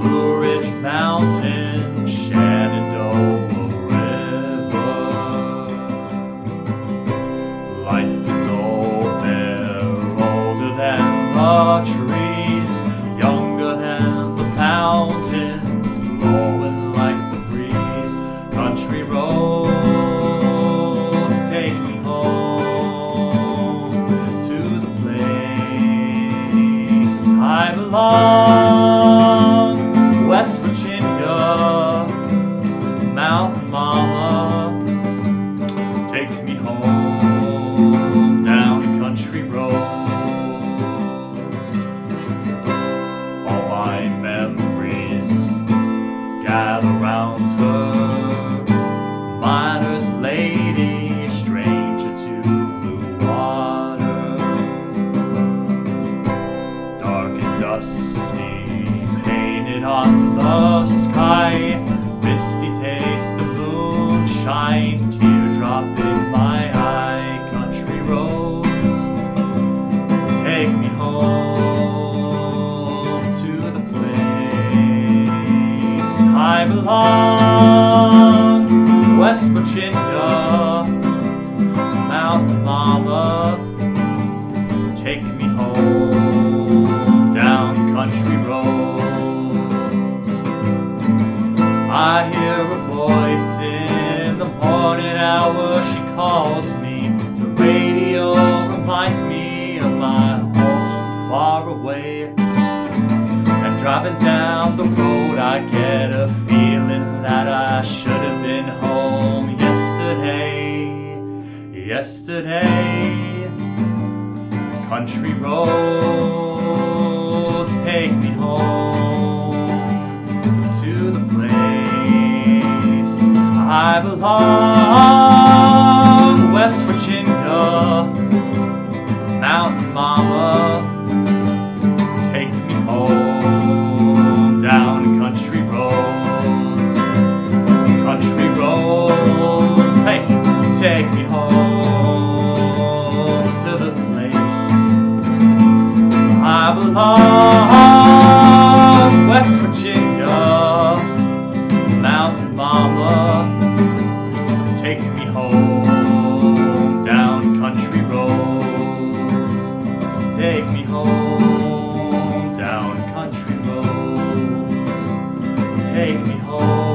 Blue Ridge Shenandoah River. Life is old there, older than the trees, younger than the mountains. Belong. West Virginia, Mountain Mama, take me home down country roads. All my memories gather round her, painted on the sky. Misty taste of moonshine, teardrop in my eye. Country roads, take me home to the place I belong. West Virginia, I hear a voice in the morning hour. She calls me. The radio reminds me of my home far away. And driving down the road, I get a feeling that I should have been home yesterday. Yesterday. Country roads take me home I belong. West Virginia, Mountain Mama, take me home down country roads. Country roads, hey, take me home to the place I belong. Take me home.